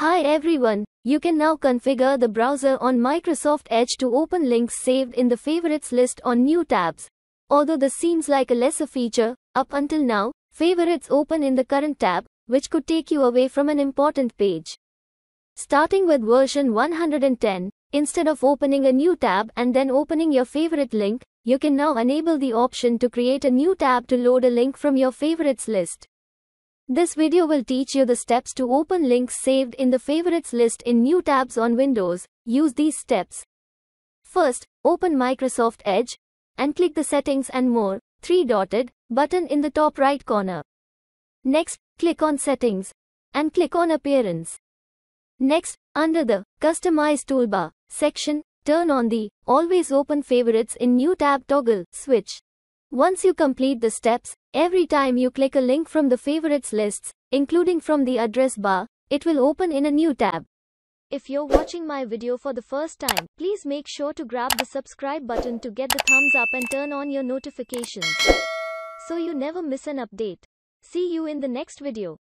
Hi everyone, you can now configure the browser on Microsoft Edge to open links saved in the favorites list on new tabs. Although this seems like a lesser feature, up until now, favorites open in the current tab, which could take you away from an important page. Starting with version 110, instead of opening a new tab and then opening your favorite link, you can now enable the option to create a new tab to load a link from your favorites list. This video will teach you the steps to open links saved in the favorites list in new tabs on Windows. Use these steps. First, open Microsoft Edge and click the Settings and More, three-dotted button in the top right corner. Next, click on Settings and click on Appearance. Next, under the Customize Toolbar section, turn on the Always Open Favorites in New Tab toggle switch. Once you complete the steps, every time you click a link from the favorites lists, including from the address bar, it will open in a new tab. If you're watching my video for the first time, please make sure to grab the subscribe button to get the thumbs up and turn on your notifications. So you never miss an update. See you in the next video.